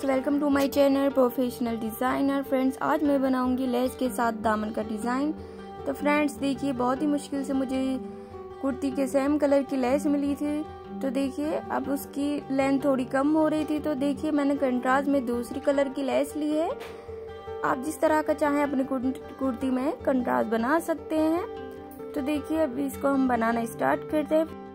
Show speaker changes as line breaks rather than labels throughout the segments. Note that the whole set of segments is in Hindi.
चैनल प्रोफेशनल डिज़ाइनर फ्रेंड्स आज मैं बनाऊँगी लेस के साथ दामन का डिज़ाइन तो फ्रेंड्स देखिए, बहुत ही मुश्किल से मुझे कुर्ती के सेम कलर की लेस मिली थी। तो देखिए, अब उसकी लेंथ थोड़ी कम हो रही थी। तो देखिए, मैंने कंट्रास्ट में दूसरी कलर की लेस ली है। आप जिस तरह का चाहें अपनी कुर्ती में कंट्रास्ट बना सकते हैं। तो देखिए, अब इसको हम बनाना स्टार्ट करते हैं।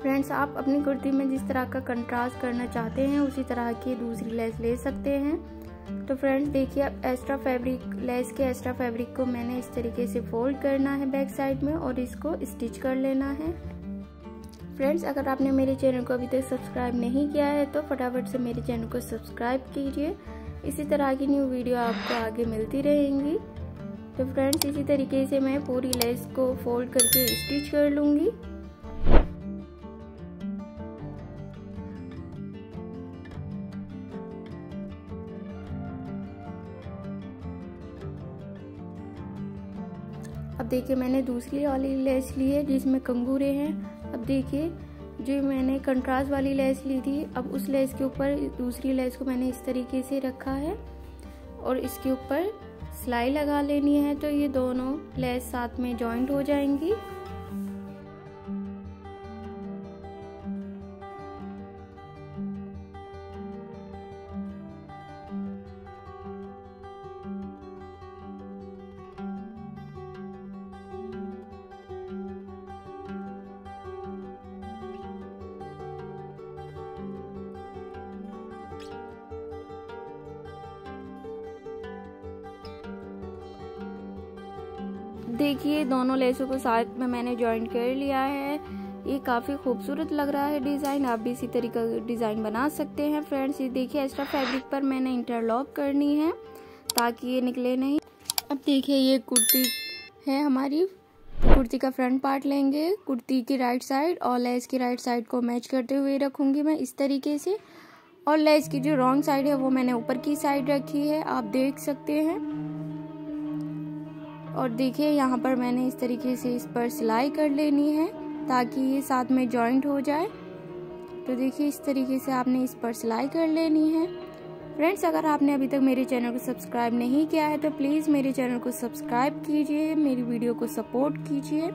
फ्रेंड्स आप अपनी कुर्ती में जिस तरह का कंट्रास्ट करना चाहते हैं, उसी तरह की दूसरी लेस ले सकते हैं। तो फ्रेंड्स देखिए, अब एक्स्ट्रा फैब्रिक लेस के एक्स्ट्रा फैब्रिक को मैंने इस तरीके से फोल्ड करना है बैक साइड में और इसको स्टिच कर लेना है। फ्रेंड्स अगर आपने मेरे चैनल को अभी तक सब्सक्राइब नहीं किया है तो फटाफट से मेरे चैनल को सब्सक्राइब कीजिए। इसी तरह की न्यू वीडियो आपको आगे मिलती रहेंगी। तो फ्रेंड्स इसी तरीके से मैं पूरी लेस को फोल्ड करके स्टिच कर लूँगी। अब देखिए मैंने दूसरी वाली लेस ली है जिसमें कंगूरे हैं। अब देखिए, जो मैंने कंट्रास्ट वाली लेस ली थी, अब उस लेस के ऊपर दूसरी लेस को मैंने इस तरीके से रखा है और इसके ऊपर सिलाई लगा लेनी है तो ये दोनों लेस साथ में जॉइंट हो जाएँगी। देखिए, दोनों लेसों को साथ में मैंने ज्वाइंट कर लिया है। ये काफ़ी खूबसूरत लग रहा है डिज़ाइन आप भी इसी तरीके डिज़ाइन बना सकते हैं फ्रेंड्स ये देखिए एक्स्ट्रा फैब्रिक पर मैंने इंटरलॉक करनी है ताकि ये निकले नहीं। अब देखिए, ये कुर्ती है हमारी। कुर्ती का फ्रंट पार्ट लेंगे। कुर्ती की राइट साइड और लेस की राइट साइड को मैच करते हुए रखूँगी मैं इस तरीके से। और लेस की जो रॉन्ग साइड है, वो मैंने ऊपर की साइड रखी है। आप देख सकते हैं। और देखिए, यहाँ पर मैंने इस तरीके से इस पर सिलाई कर लेनी है ताकि ये साथ में जॉइंट हो जाए। तो देखिए, इस तरीके से आपने इस पर सिलाई कर लेनी है। फ्रेंड्स अगर आपने अभी तक मेरे चैनल को सब्सक्राइब नहीं किया है तो प्लीज़ मेरे चैनल को सब्सक्राइब कीजिए, मेरी वीडियो को सपोर्ट कीजिए।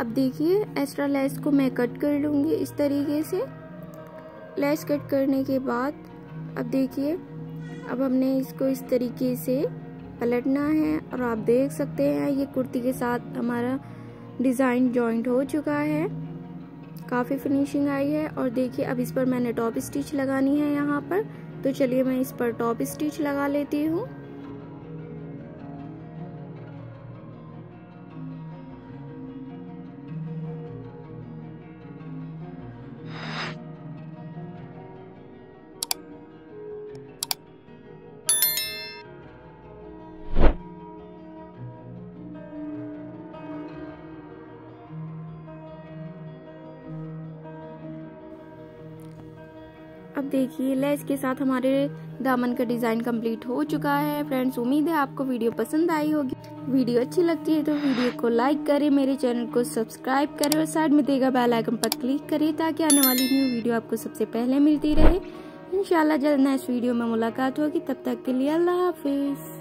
अब देखिए एक्स्ट्रा लेस को मैं कट कर लूँगी इस तरीके से। लेस कट करने के बाद, अब देखिए, अब हमने इसको इस तरीके से पलटना है और आप देख सकते हैं, ये कुर्ती के साथ हमारा डिज़ाइन जॉइंट हो चुका है। काफ़ी फिनिशिंग आई है और देखिए, अब इस पर मैंने टॉप स्टिच लगानी है यहाँ पर। तो चलिए मैं इस पर टॉप स्टिच लगा लेती हूँ। अब देखिए, लेस के साथ हमारे दामन का डिज़ाइन कंप्लीट हो चुका है। फ्रेंड्स, उम्मीद है आपको वीडियो पसंद आई होगी। वीडियो अच्छी लगती है तो वीडियो को लाइक करें, मेरे चैनल को सब्सक्राइब करें और साइड में देगा बेल आइकन पर क्लिक करें ताकि आने वाली न्यू वीडियो आपको सबसे पहले मिलती रहे। इंशाल्लाह जल्द नेक्स्ट वीडियो में मुलाकात होगी। तब तक के लिए अल्लाह हाफिज़।